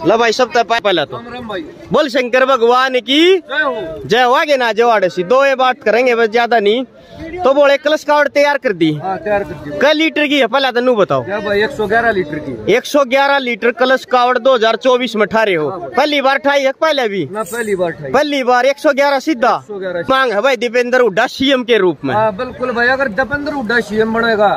लो भाई सब तय पहले तो। बोल शंकर भगवान की। जय हो। आगे ना जवाड़े सी। दो ये बात करेंगे बस ज़्यादा नहीं। तो बोले कलश कावड़ तैयार कर दी। हाँ तैयार कर दी। कै लीटर की है? पहले तो नू बताओ। एक सौ ग्यारह लीटर की। 111 लीटर कलश कावड़ 2024 में ठारे हो। पहली बार ठाई है पहले भी? पहली बार पहली बार 111 सीधा? 111 मांग है भाई दीपेंद्र हुड्डा सीएम के रूप में। हाँ बिल्कुल भाई अगर दीपेंद्र हुड्डा सीएम बनेगा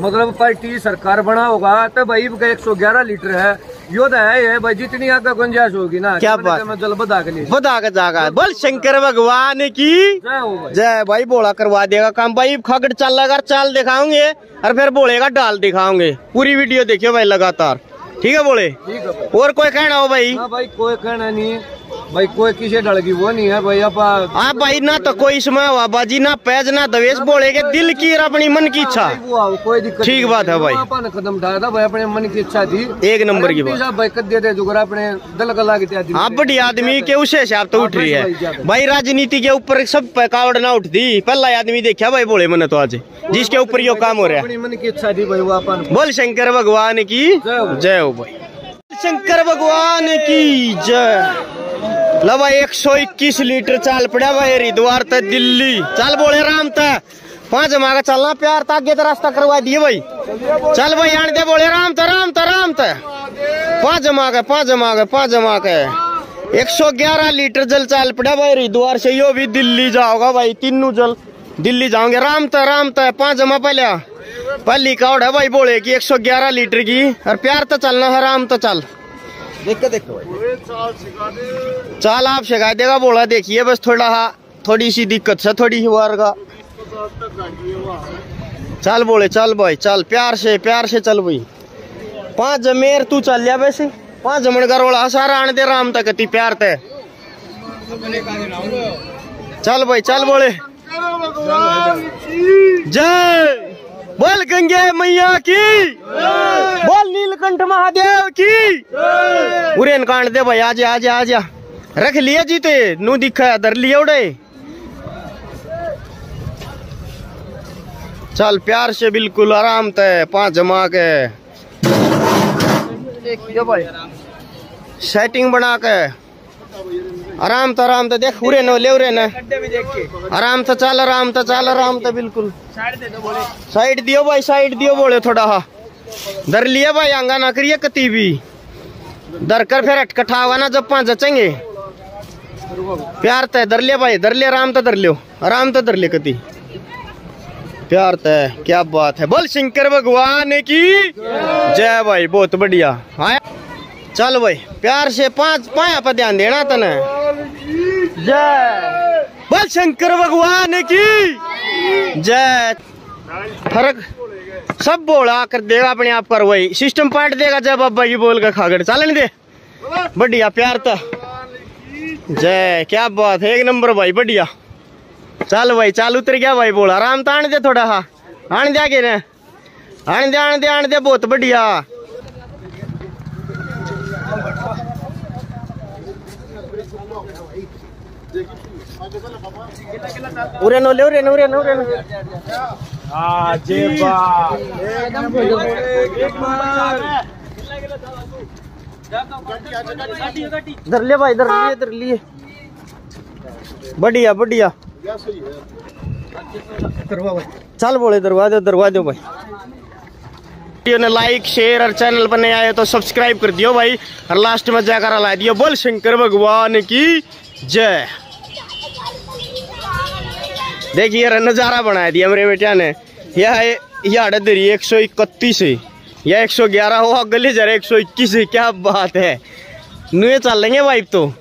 मतलब पार्टी सरकार बना होगा तो भाई एक सौ ग्यारह लीटर है। यो तो है ये भाई जितनी आगे गुंजाइश होगी ना क्या बात? जल के बता के जागा। बोल शंकर भगवान की। जय हो भाई। जय भाई बोला करवा देगा काम। भाई खगड़ चल लगा चाल दिखाओगे और फिर बोलेगा डाल दिखाओगे पूरी वीडियो देखियो भाई लगातार। ठीक है बोले? ठीक है और कोई कहना हो भाई? हाँ भाई कोई कहना नहीं। भाई कोई किसी डलगी वो नहीं है भाई आप हाँ भाई ना तो कोई इसमें हवाबाजी ना पैज ना दवेश बोलेगे दिल की और अपनी मन की इच्छा। कोई दिक्कत ठीक बात है भाई। अपन कदम उठाया था भाई अपने मन की इच्छा थी। एक नंबर की बात। भाई कद देते जुगरा अपने दिल गला की हाँ बड़ी आदमी के उसे हिसाब तो उठ रही है। भाई राजनीति के ऊपर सब पे कावड़ ना उठती। पहला आदमी देखा भाई बोले मैंने तो आज। जिसके ऊपर यो काम हो रहा है। मन की इच्छा थी भाई वो अपन बोल शंकर भगवान की। जय हो भाई। शंकर भगवान की जय। लो भाई 121 लीटर चाल पड़ा भाई हरिद्वार तक दिल्ली। चल बोले राम तक पाँच मांगा चलना, प्यार तक आगे रास्ता करवा दिए भाई। चल भाई, आने दे बोले राम त राम त राम त। पाँच मांगे पाँच मांगे पाँच मांगे। 111 लीटर जल चाल पड़ा भाई हरिद्वार से यो भी दिल्ली जाओगा भाई, तीनों जल दिल्ली जाओगे। राम त राम त, पाँच जमा पहले। पहली कावड़ है भाई बोले की 111 लीटर की, और प्यार तो चलना है, राम तो चल। देख के देखो भाई। चाल आप सिखा देगा बोला देखिए बस थोड़ा हा थोड़ी सी दिक्कत है थोड़ी सी वार का। चल बोले चल भाई चल प्यार से प्यार से चल भाई। पाँच जमेर तू चल लिया वैसे। पाँच जमण गरोड़ा सारा आने दे राम तक ती प्यार ते। चल भाई चल बोले। जय। बोल गंगे मैया की। बोल। नीलकंठ महादेव की। उरेन कांड दे भाई आजा आजा आजा। रख लिया जीते नू दिखा धर लिया उड़े। चल प्यार से बिल्कुल आराम ते पाँच जमा के। भाई। सेटिंग बना के। आराम तो आराम तो देख उरे न ले उरे न। आराम तो चल आराम तो चल आराम तो बिल्कुल। साइड दियो भाई साइड दियो बोले थोड़ा हा। धर लिया भाई, आंगा ना करिए कती भी धर कर फिर अटकठा हुआ ना, जब पाँच जचेंगे। प्यार तय धर लिया भाई धर लिया, आराम तो धर लियो। आराम तो धर ले कती। प्यार तय, क्या बात है। बोल शंकर भगवान की। जय भाई, बहुत बढ़िया। हाँ चल भाई, प्यार से पाँच पाया पर ध्यान देना तने। जय। बोल शंकर भगवान की। जय। फ़र्क? सब बोला कर देगा अपने आप कर वही सिस्टम पॉइंट देगा जब बाबा की बोल खागड़ चलन दे। बढ़िया, प्यार तो जय, क्या बात है, एक नंबर भाई, बढ़िया। चल भाई, चाल उतर गया भाई बोला। आराम तो आने दे थोड़ा हा आने दे आगे आने दे आने दे आने दे, बहुत बढ़िया। ले इधर ले भाई, इधर इधर लिए। बढ़िया बढ़िया। चल बोले, दरवाजे दरवाजे भाई। ने लाइक शेयर और चैनल पर नए आए तो सब्सक्राइब कर दियो भाई। और लास्ट में जाकर ला दियो बोल शंकर भगवान की जय। देखिए यार नज़ारा बनाया दिया मेरे बेटा ने। यह यह दरी एक सौ इकतीस है। यह एक सौ ग्यारह हो गली जरा एक सौ इक्कीस है। क्या बात है। नुए चल लेंगे वाइफ तो।